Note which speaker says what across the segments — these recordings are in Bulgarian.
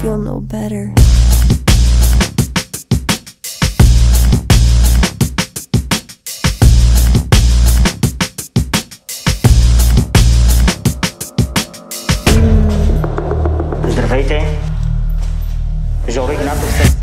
Speaker 1: feel no better.
Speaker 2: Здравейте! Жоро Игнатов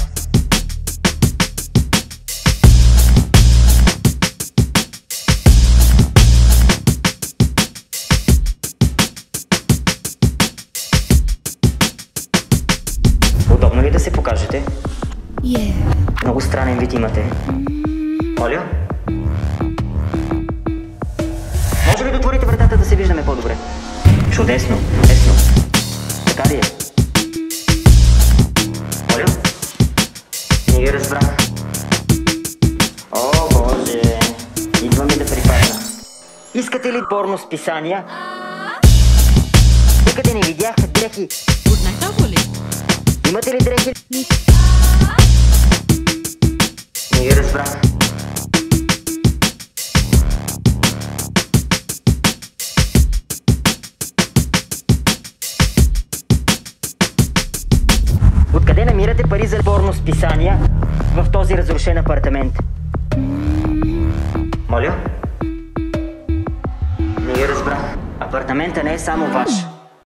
Speaker 2: се... Удобно ли да се покажете?
Speaker 1: Yeah.
Speaker 2: Много странен вид имате. Моля? Може ли да отворите вратата да се виждаме по-добре? Чудесно, чудесно. Така ли е? Моля? Не ги разбрах. О, Боже! Идва ми да припадна. Искате ли порно списания? Никъде не видях дрехи.
Speaker 3: Good বলে
Speaker 2: Имате ли дрехи? Не ги разбрах. Откъде намирате пари за порно списания в този разрушен апартамент? Моля? Не ги разбрах. Апартамента не е само ваш.